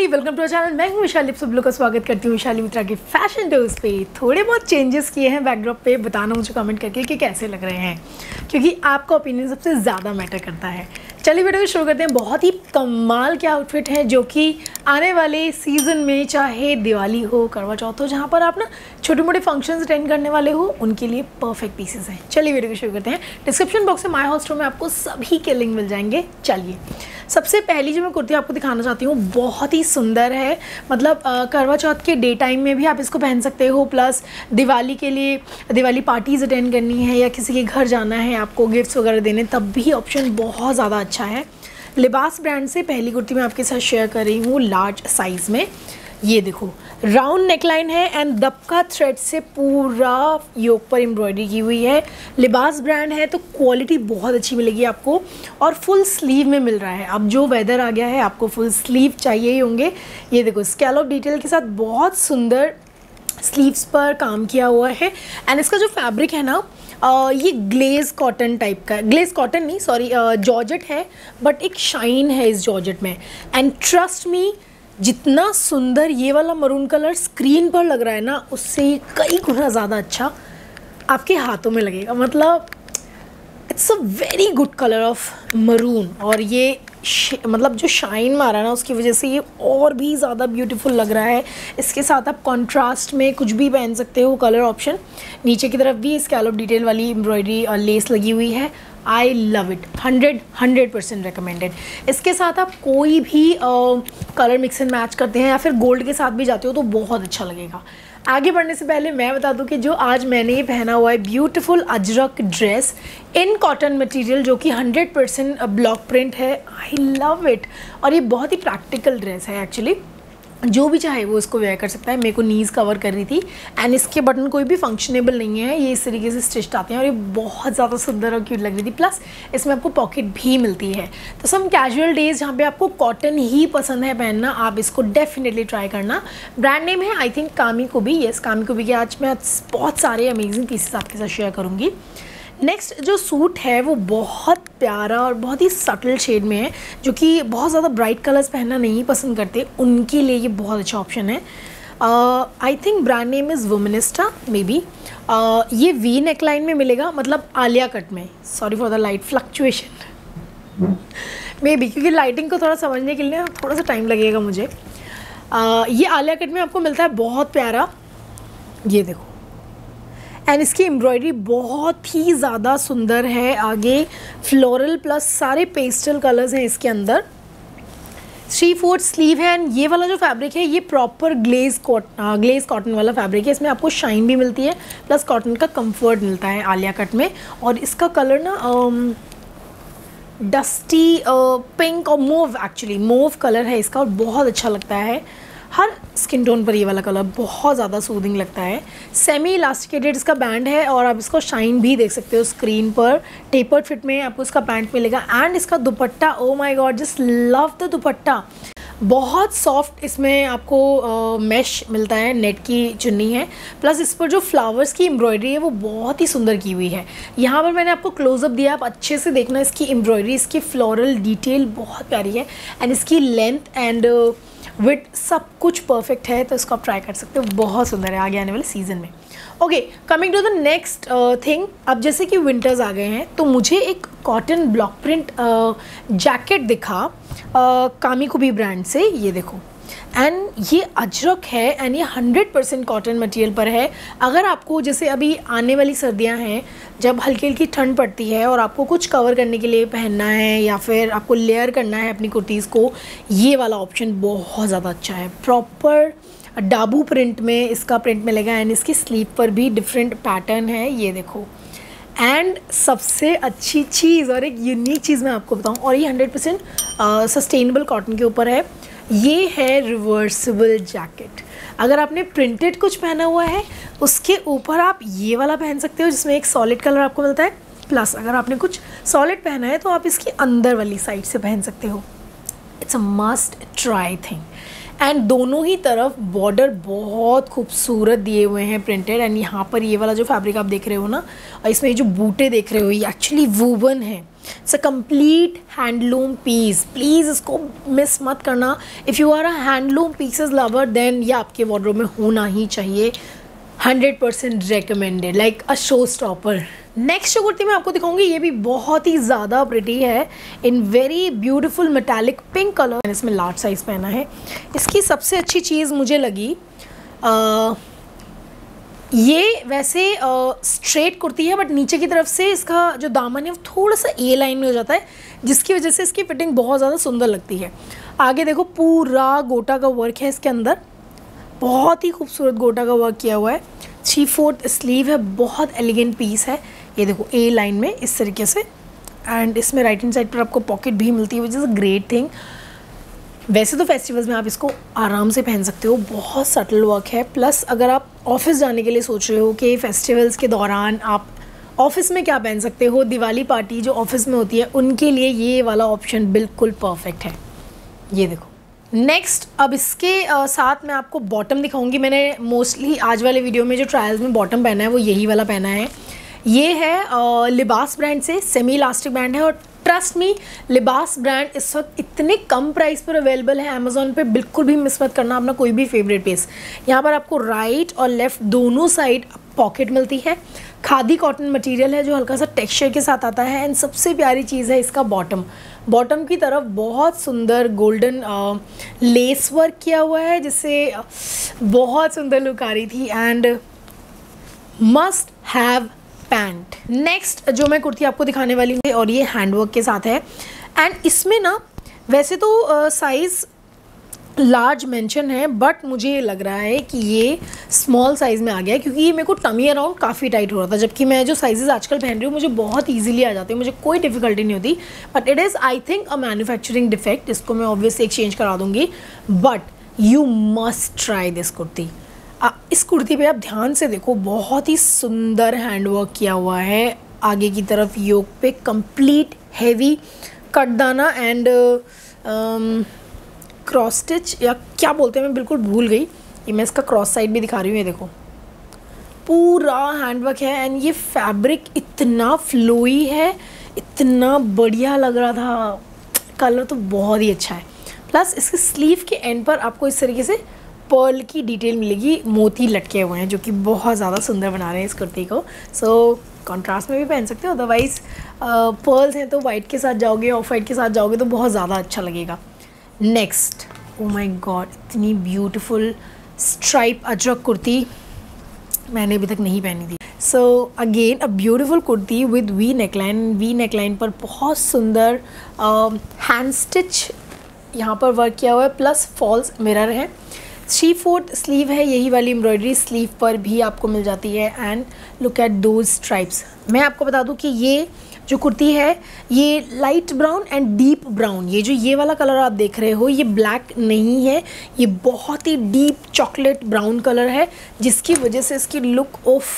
Finally welcome to channel मैं हूँ विशाली सब लोग का स्वागत करती हूँ विशाली मित्रा के फ़ैशन डोज पे। थोड़े बहुत चेंजेस किए हैं बैकड्रॉप पे, बताना मुझे कमेंट करके कि कैसे लग रहे हैं। क्योंकि आपका ओपिनियन सबसे ज़्यादा मैटर करता है। चलिए वीडियो शुरू करते हैं। बहुत ही कमाल के आउटफिट हैं जो कि आने वाले सीज़न में, चाहे दिवाली हो, करवा चौथ हो, जहाँ पर आप ना छोटे मोटे फ़ंक्शंस अटेंड करने वाले हो, उनके लिए परफेक्ट पीसेस हैं। चलिए वीडियो शुरू करते हैं। डिस्क्रिप्शन बॉक्स में माई हॉस्टल में आपको सभी के लिंक मिल जाएँगे। चलिए। सबसे पहली जो मैं कुर्ती आपको दिखाना चाहती हूँ, बहुत ही सुंदर है। मतलब करवा चौथ के डे टाइम में भी आप इसको पहन सकते हो। प्लस दिवाली के लिए, दिवाली पार्टीज़ अटेंड करनी है या किसी के घर जाना है, आपको गिफ्ट्स वगैरह देने, तब भी ऑप्शन बहुत ज़्यादा अच्छा है। लिबास ब्रांड से पहली कुर्ती मैं आपके साथ शेयर कर रही हूँ लार्ज साइज़ में। ये देखो राउंड नेकलाइन है एंड दबका थ्रेड से पूरा योग पर एम्ब्रॉयडरी की हुई है। लिबास ब्रांड है तो क्वालिटी बहुत अच्छी मिलेगी आपको और फुल स्लीव में मिल रहा है। अब जो वेदर आ गया है, आपको फुल स्लीव चाहिए ही होंगे। ये देखो स्कैलॉप डिटेल के साथ बहुत सुंदर स्लीव्स पर काम किया हुआ है। एंड इसका जो फैब्रिक है ना ये ग्लेज कॉटन टाइप का ग्लेज कॉटन नहीं सॉरी जॉर्जेट है बट एक शाइन है इस जॉर्जेट में। एंड ट्रस्ट मी जितना सुंदर ये वाला मरून कलर स्क्रीन पर लग रहा है ना, उससे कई गुना ज़्यादा अच्छा आपके हाथों में लगेगा। मतलब it's a very good colour of maroon और ये मतलब जो शाइन मारा है ना, उसकी वजह से ये और भी ज़्यादा ब्यूटीफुल लग रहा है। इसके साथ आप कंट्रास्ट में कुछ भी पहन सकते हो कलर ऑप्शन नीचे की तरफ़ भी स्कैलप डिटेल वाली एम्ब्रॉयडरी और लेस लगी हुई है। I love it hundred hundred percent recommended इसके साथ आप कोई भी कलर मिक्स एंड मैच करते हैं या फिर गोल्ड के साथ भी जाते हो तो बहुत अच्छा लगेगा। आगे बढ़ने से पहले मैं बता दूँ कि जो आज मैंने ये पहना हुआ है beautiful ajrak dress in cotton material जो कि 100 परसेंट ब्लॉक प्रिंट है। आई लव इट और ये बहुत ही प्रैक्टिकल ड्रेस है एक्चुअली जो भी चाहे वो इसको वेयर कर सकता है। मेरे को नीज़ कवर कर रही थी। एंड इसके बटन कोई भी फंक्शनेबल नहीं है। ये इस तरीके से स्टिच्ड आते हैं और ये बहुत ज़्यादा सुंदर और क्यूट लग रही थी। प्लस इसमें आपको पॉकेट भी मिलती है। तो सम कैजुअल डेज़ जहाँ पे आपको कॉटन ही पसंद है पहनना, आप इसको डेफिनेटली ट्राई करना। ब्रांड नेम है आई थिंक कामी को भी। येस कामी को भी। आज मैं बहुत सारे अमेजिंग पीसेस आपके साथ शेयर करूँगी। नेक्स्ट जो सूट है वो बहुत प्यारा और बहुत ही सटल शेड में है जो कि बहुत ज़्यादा ब्राइट कलर्स पहनना नहीं पसंद करते। उनके लिए ये बहुत अच्छा ऑप्शन है। I think brand name is Womanista may be ये वी नेकलाइन में मिलेगा मतलब आलिया कट में। Sorry for the light fluctuation may be क्योंकि लाइटिंग को थोड़ा समझने के लिए थोड़ा सा टाइम लगेगा मुझे। uh, ये आलिया कट में आपको मिलता है बहुत प्यारा। ये देखो। एंड इसकी एम्ब्रॉयडरी बहुत ही ज़्यादा सुंदर है। आगे फ्लोरल प्लस सारे पेस्टल कलर्स हैं इसके अंदर। थ्री फोर्थ स्लीव है एंड ये वाला जो फैब्रिक है, ये proper glaze cotton glaze cotton वाला फैब्रिक है। इसमें आपको शाइन भी मिलती है प्लस कॉटन का कंफर्ट मिलता है आलिया कट में। और इसका कलर ना डस्टी पिंक और मोव एक्चुअली मोव कलर है इसका और बहुत अच्छा लगता है। हर स्किन टोन पर ये वाला कलर बहुत ज़्यादा सूदिंग लगता है। सेमी इलास्टिकेटेड इसका बैंड है और आप इसको शाइन भी देख सकते हो स्क्रीन पर। टेपर्ड फिट में आपको इसका पैंट मिलेगा। एंड इसका dupatta oh my God just love the dupatta. बहुत सॉफ्ट इसमें आपको मैश मिलता है नेट की चुन्नी है प्लस इस पर जो फ्लावर्स की एम्ब्रॉयडरी है, वो बहुत ही सुंदर की हुई है। यहाँ पर मैंने आपको क्लोजअप दिया आप अच्छे से देखना इसकी एम्ब्रॉयडरी इसकी फ्लोरल डिटेल बहुत प्यारी है एंड इसकी लेंथ एंड विथ सब कुछ परफेक्ट है तो इसको आप ट्राई कर सकते हो, बहुत सुंदर है आगे आने वाले सीज़न में। Okay coming to the next thing अब जैसे कि विंटर्स आ गए हैं तो मुझे एक कॉटन ब्लॉक प्रिंट जैकेट दिखा कामी कुबी ब्रांड से, ये देखो। एंड ये अजरक है एंड ये हंड्रेड परसेंट कॉटन मटेरियल पर है। अगर आपको जैसे अभी आने वाली सर्दियाँ हैं, जब हल्की हल्की ठंड पड़ती है, और आपको कुछ कवर करने के लिए पहनना है, या फिर आपको लेयर करना है अपनी कुर्तीज़ को, ये वाला ऑप्शन बहुत ज़्यादा अच्छा है। प्रॉपर डाबू प्रिंट में, इसका प्रिंट मिलेगा एंड इसकी स्लीव पर भी डिफरेंट पैटर्न है, ये देखो। एंड सबसे अच्छी चीज़ और एक यूनिक चीज़ मैं आपको बताऊँ, और ये हंड्रेड परसेंट सस्टेनेबल कॉटन के ऊपर है, ये है रिवर्सिबल जैकेट अगर आपने प्रिंटेड कुछ पहना हुआ है, उसके ऊपर आप ये वाला पहन सकते हो, जिसमें एक सॉलिड कलर आपको मिलता है प्लस अगर आपने कुछ सॉलिड पहना है तो आप इसकी अंदर वाली साइड से पहन सकते हो। It's a must try thing and दोनों ही तरफ़ बॉर्डर बहुत खूबसूरत दिए हुए हैं प्रिंटेड एंड यहाँ पर ये वाला जो फैब्रिक आप देख रहे हो ना, इसमें जो बूटे देख रहे हो, ये एक्चुअली वूवन है। It's a complete handloom piece please इसको मिस मत करना। If you are a handloom pieces lover then ये आपके वॉर्डर में होना ही चाहिए। Hundred percent recommended like a show stopper next जो कुर्ती मैं आपको दिखाऊँगी ये भी बहुत ही ज़्यादा प्रिटी है. In very beautiful metallic pink colour मैंने इसमें लार्ज साइज़ पहना है. इसकी सबसे अच्छी चीज़ मुझे लगी आ, ये वैसे स्ट्रेट कुर्ती है बट नीचे की तरफ़ से इसका जो दामन है वो थोड़ा सा ए लाइन में हो जाता है जिसकी वजह से इसकी फिटिंग बहुत ज़्यादा सुंदर लगती है. आगे देखो पूरा गोटा का वर्क है इसके अंदर. बहुत ही खूबसूरत गोटा का वर्क किया हुआ है। थ्री फोर्थ स्लीव है, बहुत एलिगेंट पीस है। ये देखो ए लाइन में इस तरीके से। एंड इसमें राइट हैंड साइड पर आपको पॉकेट भी मिलती है which is a great thing वैसे तो फेस्टिवल्स में आप इसको आराम से पहन सकते हो। बहुत सटल वर्क है। प्लस अगर आप ऑफ़िस जाने के लिए सोच रहे हो कि फेस्टिवल्स के दौरान आप ऑफ़िस में क्या पहन सकते हो, दिवाली पार्टी जो ऑफ़िस में होती है, उनके लिए ये वाला ऑप्शन बिल्कुल परफेक्ट है। ये देखो। नेक्स्ट अब इसके आ, साथ मैं आपको बॉटम दिखाऊँगी। मैंने मोस्टली आज वाले वीडियो में जो ट्रायल्स में बॉटम पहना है वो यही वाला पहना है। ये है आ, लिबास ब्रांड से सेमी इलास्टिक ब्रांड है और ट्रस्ट मी लिबास ब्रांड इस वक्त इतने कम प्राइस पर अवेलेबल है अमेजोन पे। बिल्कुल भी मिस मत करना अपना कोई भी फेवरेट पीस यहाँ पर आपको राइट और लेफ़्ट दोनों साइड पॉकेट मिलती है। खादी कॉटन मटेरियल है जो हल्का सा टेक्सचर के साथ आता है एंड सबसे प्यारी चीज़ है इसका बॉटम बॉटम की तरफ़ बहुत सुंदर गोल्डन लेस वर्क किया हुआ है, जिससे बहुत सुंदर लुक आ रही थी and must have pant next जो मैं कुर्ती आपको दिखाने वाली हूँ और ये हैंडवर्क के साथ है। एंड इसमें ना, वैसे तो साइज़ लार्ज मेंशन है बट मुझे ये लग रहा है कि ये स्मॉल साइज़ में आ गया है, क्योंकि ये मेरे को टमी अराउंड काफ़ी टाइट हो रहा था, जबकि मैं जो साइजेस आजकल पहन रही हूँ, मुझे बहुत ईजिली आ जाते हैं, मुझे कोई डिफ़िकल्टी नहीं होती but it is I think a manufacturing defect इसको मैं ऑब्वियसली एक्सचेंज करा दूँगी but you must try this kurti. इस कुर्ती पे आप ध्यान से देखो, बहुत ही सुंदर हैंडवर्क किया हुआ है, आगे की तरफ़ योग पे कंप्लीट हैवी कटदाना एंड क्रॉस स्टिच या क्या बोलते हैं मैं बिल्कुल भूल गई। ये मैं इसका क्रॉस साइड भी दिखा रही हूँ ये देखो। पूरा हैंडवर्क है एंड ये फैब्रिक इतना फ्लोई है इतना बढ़िया लग रहा था। कलर तो बहुत ही अच्छा है। प्लस इसके स्लीव के एंड पर आपको इस तरीके से पर्ल की डिटेल मिलेगी मोती लटके हुए हैं जो कि बहुत ज़्यादा सुंदर बना रहे हैं इस कुर्ती को। सो so, कॉन्ट्रास्ट में भी पहन सकते हो अदरवाइज़ पर्ल्स हैं तो वाइट के साथ जाओगे ऑफ़ वाइट के साथ जाओगे तो बहुत ज़्यादा अच्छा लगेगा। नेक्स्ट ओ माई गॉड इतनी ब्यूटिफुल स्ट्राइप अजरक कुर्ती मैंने अभी तक नहीं पहनी थी। So again a beautiful kurti with V neckline V neckline पर बहुत सुंदर हैंड स्टिच यहाँ पर वर्क किया हुआ है प्लस फॉल्स मिरर है। थ्री फोर्थ स्लीव है, यही वाली एम्ब्रॉयडरी स्लीव पर भी आपको मिल जाती है। एंड लुक एट दो स्ट्राइप्स मैं आपको बता दूँ कि ये जो कुर्ती है, ये light brown and deep brown ये जो ये वाला कलर आप देख रहे हो, ये ब्लैक नहीं है, ये बहुत ही डीप चॉकलेट ब्राउन कलर है, जिसकी वजह से इसकी look of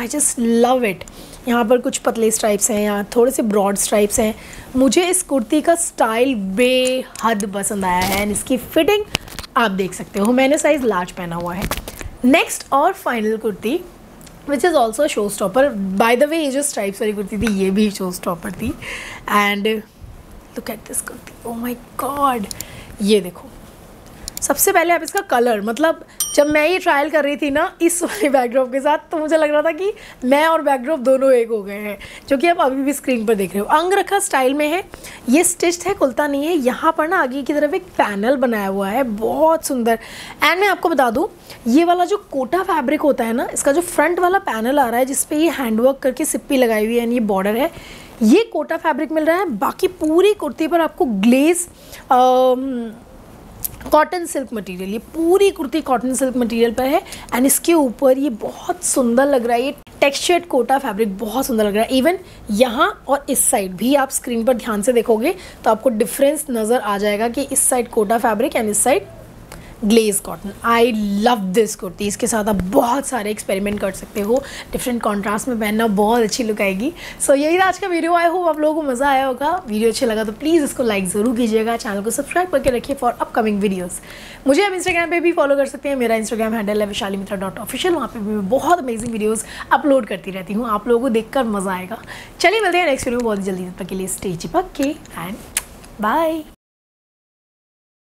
I just love it यहाँ पर कुछ पतले स्ट्राइप्स हैं, यहाँ थोड़े से ब्रॉड स्ट्राइप्स हैं। मुझे इस कुर्ती का स्टाइल बेहद पसंद आया है एंड इसकी फिटिंग आप देख सकते हो। मैंने साइज़ लार्ज पहना हुआ है। नेक्स्ट और final kurti. Which is also show stopper by the way ये जो स्ट्राइप्स वाली कुर्ती थी ये भी शो स्टॉपर थी and look at this kurti oh my God ये देखो सबसे पहले आप इसका कलर मतलब जब मैं ये ट्रायल कर रही थी ना इस वाले बैकड्रॉप के साथ तो मुझे लग रहा था कि मैं और बैकड्रॉप दोनों एक हो गए हैं, जो कि आप अभी भी स्क्रीन पर देख रहे हो। अंग रखा स्टाइल में है, ये स्टिच्ड है, खुलता नहीं है, यहाँ पर ना आगे की तरफ़ एक पैनल बनाया हुआ है, बहुत सुंदर। एंड मैं आपको बता दूँ, ये वाला जो कोटा फैब्रिक होता है ना, इसका जो फ्रंट वाला पैनल आ रहा है जिसपे ये हैंडवर्क करके सिप्पी लगाई हुई है ये बॉर्डर है, ये कोटा फैब्रिक मिल रहा है। बाकी पूरी कुर्ती पर आपको ग्लेस कॉटन सिल्क मटेरियल ये पूरी कुर्ती कॉटन सिल्क मटेरियल पर है एंड इसके ऊपर ये बहुत सुंदर लग रहा है, ये टेक्सचर्ड कोटा फैब्रिक बहुत सुंदर लग रहा है। इवन यहाँ और इस साइड भी आप स्क्रीन पर ध्यान से देखोगे तो आपको डिफरेंस नज़र आ जाएगा कि इस साइड कोटा फैब्रिक एंड इस side glaze cotton I love this kurti इसके साथ आप बहुत सारे एक्सपेरिमेंट कर सकते हो डिफरेंट कॉन्ट्रास्ट में पहनना बहुत अच्छी लुक आएगी सो so, यही आज का वीडियो आया हो आप लोगों को मज़ा आया होगा वीडियो अच्छा लगा तो प्लीज़ इसको लाइक ज़रूर कीजिएगा चैनल को सब्सक्राइब करके रखिए फॉर अपकमिंग वीडियोज़ मुझे आप इंस्टाग्राम पर भी फॉलो कर सकते हैं. मेरा इंस्टाग्राम हैंडल है विशाली मित्रा डॉट ऑफिशियल वहाँ पर भी मैं बहुत अमेजिंग वीडियोज़ अपलोड करती रहती हूँ. आप लोगों को देखकर मज़ा आएगा. चलिए मिलते हैं नेक्स्ट वीडियो बहुत जल्दी तक के लिए स्टेज पक्के एंड बाय